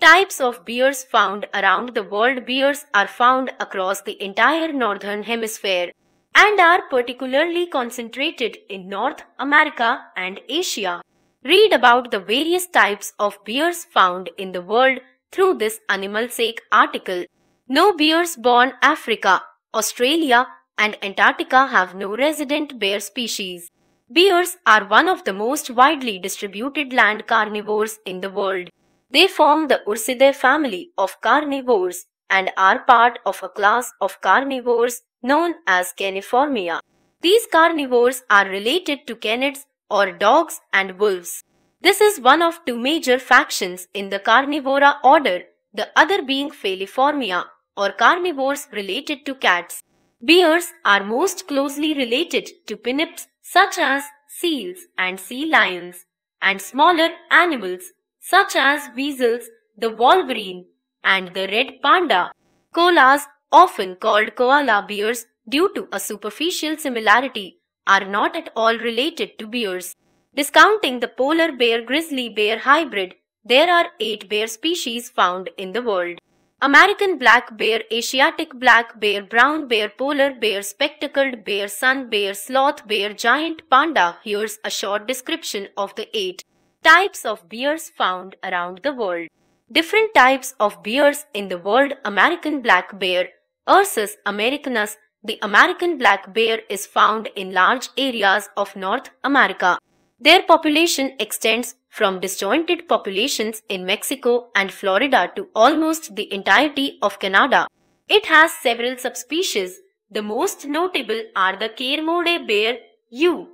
Types of bears found around the world Bears are found across the entire northern hemisphere and are particularly concentrated in North America and Asia. Read about the various types of bears found in the world through this Animal Sake article. No bears born Africa, Australia and Antarctica have no resident bear species. Bears are one of the most widely distributed land carnivores in the world. They form the Ursidae family of carnivores and are part of a class of carnivores known as Caniformia. These carnivores are related to canids or dogs and wolves. This is one of two major factions in the carnivora order, the other being Feliformia or carnivores related to cats. Bears are most closely related to pinnipeds such as seals and sea lions and smaller animals such as weasels, the wolverine and the red panda. Koalas, often called koala bears due to a superficial similarity, are not at all related to bears. Discounting the polar bear grizzly bear hybrid, there are 8 bear species found in the world. American black bear, Asiatic black bear, brown bear, polar bear, spectacled bear, sun bear, sloth bear, giant panda. Here's a short description of the 8 types of bears found around the world. Different types of bears in the world American black bear, Ursus americanus, the American black bear is found in large areas of North America. Their population extends from disjointed populations in Mexico and Florida to almost the entirety of Canada. It has several subspecies. The most notable are the Kermode bear U,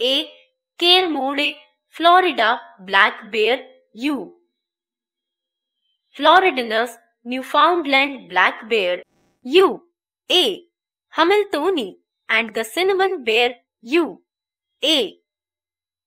A. Kermode, Florida black bear U, Floridanus Newfoundland black bear U, A. Hamiltoni and the cinnamon bear U, A.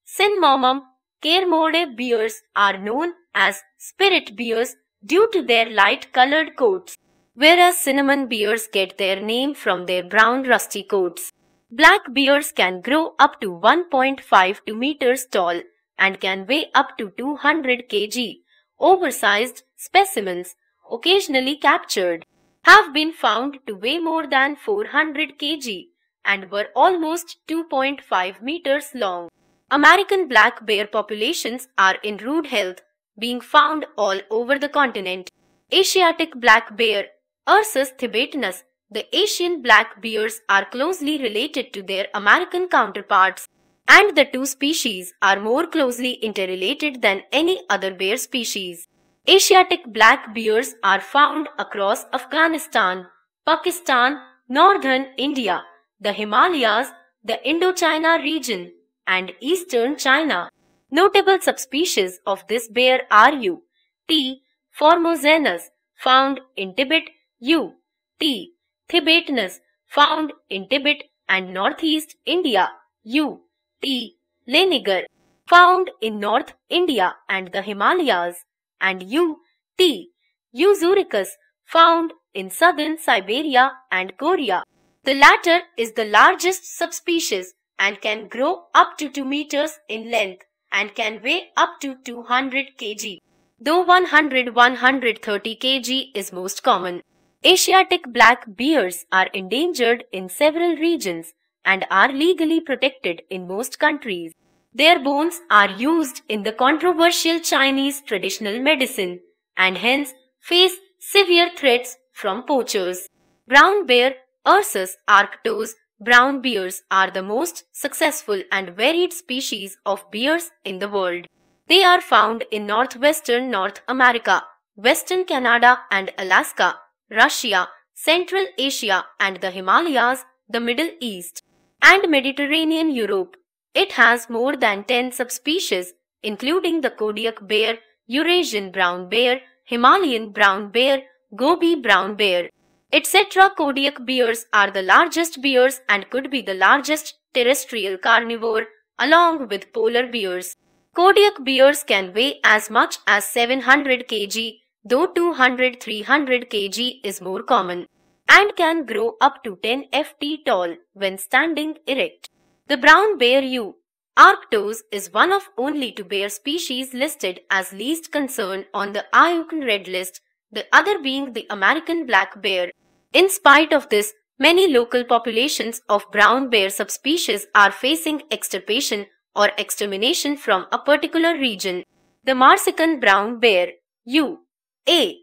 Cinnamomum Kermode bears are known as spirit bears due to their light-colored coats, whereas cinnamon bears get their name from their brown rusty coats. Black bears can grow up to 1.5 to meters tall and can weigh up to 200 kg. Oversized specimens, occasionally captured, have been found to weigh more than 400 kg and were almost 2.5 meters long. American black bear populations are in rude health, being found all over the continent. Asiatic black bear, Ursus tibetanus, the Asian black bears are closely related to their American counterparts, and the two species are more closely interrelated than any other bear species. Asiatic black bears are found across Afghanistan, Pakistan, northern India, the Himalayas, the Indochina region, and eastern China. Notable subspecies of this bear are U. T. formosanus found in Tibet, U. T. tibetanus found in Tibet and northeast India, U. T. laniger found in North India and the Himalayas, and U. T. ussuricus found in southern Siberia and Korea. The latter is the largest subspecies and can grow up to 2 meters in length and can weigh up to 200 kg, though 100-130 kg is most common. Asiatic black bears are endangered in several regions and are legally protected in most countries. Their bones are used in the controversial Chinese traditional medicine and hence face severe threats from poachers. Brown bear Ursus arctos brown bears are the most successful and varied species of bears in the world. They are found in northwestern North America, western Canada and Alaska, Russia, Central Asia and the Himalayas, the Middle East, and Mediterranean Europe. It has more than 10 subspecies, including the Kodiak bear, Eurasian brown bear, Himalayan brown bear, Gobi brown bear, etc. Kodiak bears are the largest bears and could be the largest terrestrial carnivore along with polar bears. Kodiak bears can weigh as much as 700 kg, though 200-300 kg is more common, and can grow up to 10 ft tall when standing erect. The brown bear U, Arctos is one of only two bear species listed as least concern on the IUCN Red List, the other being the American black bear. In spite of this, many local populations of brown bear subspecies are facing extirpation or extermination from a particular region. The Marsican brown bear, U. A.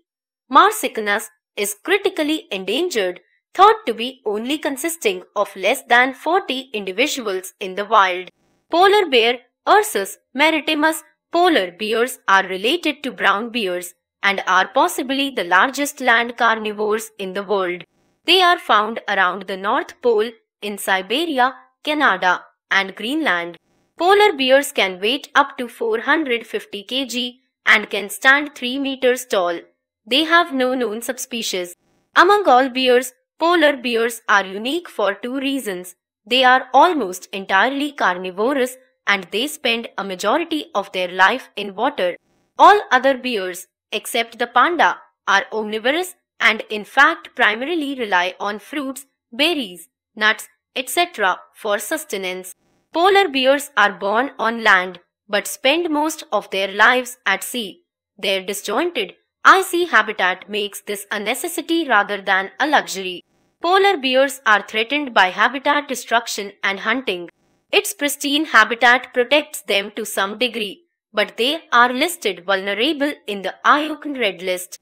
Marsicanus, is critically endangered, thought to be only consisting of less than 40 individuals in the wild. Polar bear, Ursus maritimus, polar bears are related to brown bears and are possibly the largest land carnivores in the world. They are found around the North Pole, in Siberia, Canada, and Greenland. Polar bears can weigh up to 450 kg and can stand 3 meters tall. They have no known subspecies. Among all bears, polar bears are unique for two reasons. They are almost entirely carnivorous and they spend a majority of their life in water. All other bears, except the panda, are omnivorous and in fact primarily rely on fruits, berries, nuts, etc. for sustenance. Polar bears are born on land but spend most of their lives at sea. Their disjointed, icy habitat makes this a necessity rather than a luxury. Polar bears are threatened by habitat destruction and hunting. Its pristine habitat protects them to some degree, but they are listed vulnerable in the IUCN Red List.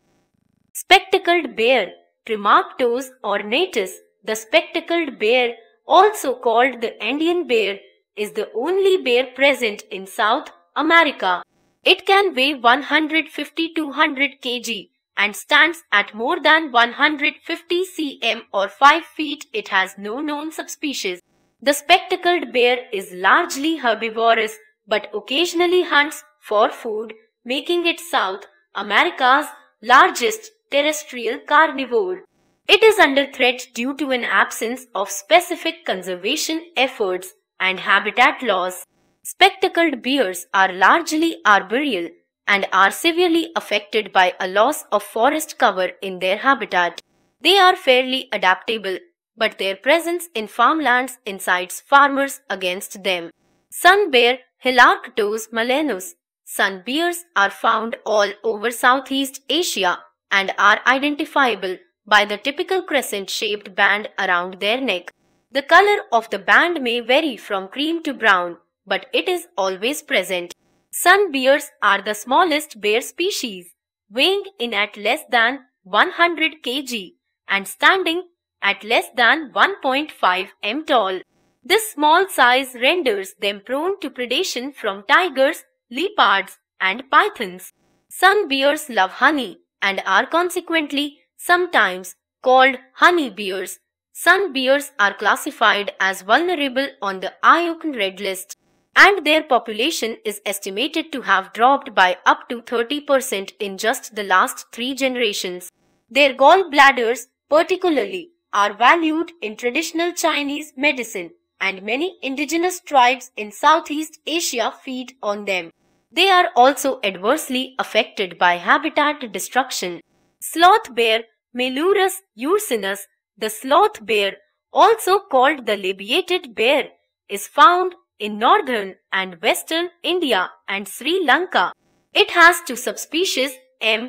Spectacled bear, Tremarctos ornatus, the spectacled bear, also called the Andean bear, is the only bear present in South America. It can weigh 150-200 kg and stands at more than 150 cm or 5 feet. It has no known subspecies. The spectacled bear is largely herbivorous but occasionally hunts for food, making it South America's largest terrestrial carnivore. It is under threat due to an absence of specific conservation efforts and habitat loss. Spectacled bears are largely arboreal and are severely affected by a loss of forest cover in their habitat. They are fairly adaptable, but their presence in farmlands incites farmers against them. Sun bear Helarctos malayanus. Sun bears are found all over Southeast Asia and are identifiable by the typical crescent-shaped band around their neck. The color of the band may vary from cream to brown, but it is always present. Sun bears are the smallest bear species, weighing in at less than 100 kg and standing at less than 1.5 m tall. This small size renders them prone to predation from tigers, leopards, and pythons. Sun bears love honey and are consequently sometimes called honey bears. Sun bears are classified as vulnerable on the IUCN Red List and their population is estimated to have dropped by up to 30% in just the last three generations. Their gallbladders, particularly, are valued in traditional Chinese medicine and many indigenous tribes in Southeast Asia feed on them. They are also adversely affected by habitat destruction. Sloth bear Melursus ursinus, the sloth bear, also called the labiated bear, is found in northern and western India and Sri Lanka. It has two subspecies M.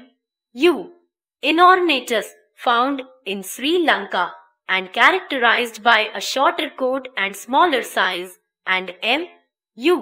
u. inornatus found in Sri Lanka and characterized by a shorter coat and smaller size and M. u.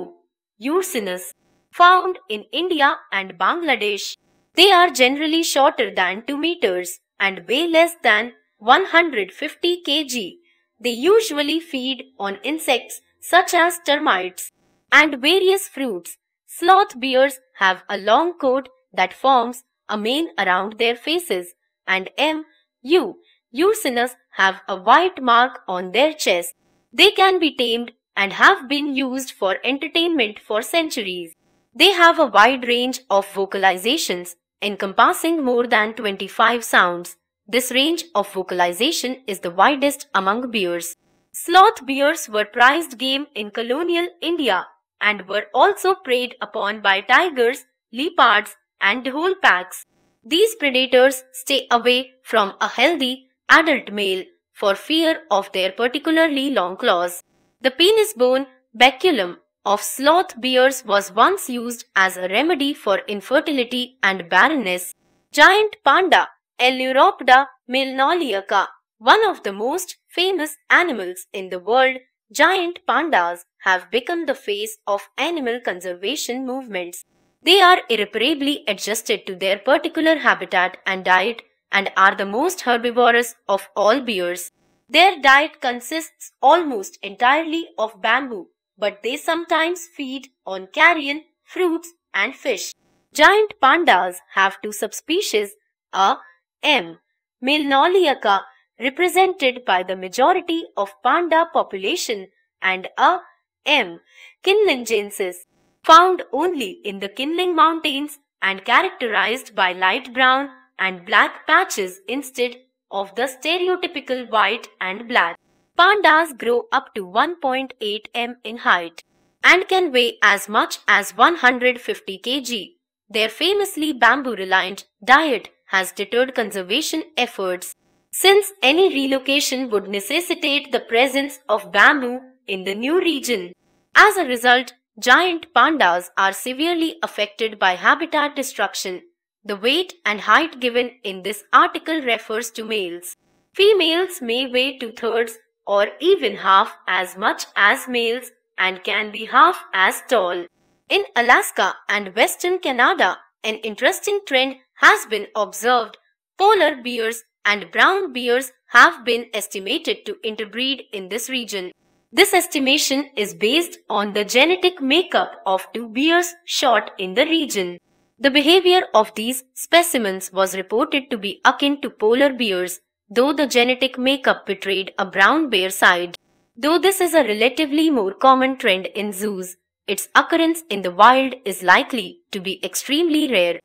ursinus found in India and Bangladesh. They are generally shorter than 2 meters and weigh less than 150 kg. They usually feed on insects such as termites, and various fruits. Sloth bears have a long coat that forms a mane around their faces, and M. U. Ursinus have a white mark on their chest. They can be tamed and have been used for entertainment for centuries. They have a wide range of vocalizations encompassing more than 25 sounds. This range of vocalization is the widest among bears. Sloth bears were prized game in colonial India and were also preyed upon by tigers, leopards, and whole packs. These predators stay away from a healthy adult male for fear of their particularly long claws. The penis bone, baculum, of sloth bears was once used as a remedy for infertility and barrenness. Giant panda, Ailuropoda melanoleuca, one of the most famous animals in the world, giant pandas have become the face of animal conservation movements. They are irreparably adjusted to their particular habitat and diet and are the most herbivorous of all bears. Their diet consists almost entirely of bamboo, but they sometimes feed on carrion, fruits, and fish. Giant pandas have two subspecies, a M. melanoleuca, represented by the majority of panda population, and a M. qinlingensis, found only in the Qinling Mountains and characterized by light brown and black patches instead of the stereotypical white and black. Pandas grow up to 1.8 m in height and can weigh as much as 150 kg. Their famously bamboo-reliant diet has deterred conservation efforts since any relocation would necessitate the presence of bamboo in the new region. As a result, giant pandas are severely affected by habitat destruction. The weight and height given in this article refers to males. Females may weigh two-thirds or even half as much as males and can be half as tall. In Alaska and Western Canada, an interesting trend has been observed. Polar bears and brown bears have been estimated to interbreed in this region. This estimation is based on the genetic makeup of two bears shot in the region. The behavior of these specimens was reported to be akin to polar bears, though the genetic makeup betrayed a brown bear side. Though this is a relatively more common trend in zoos, its occurrence in the wild is likely to be extremely rare.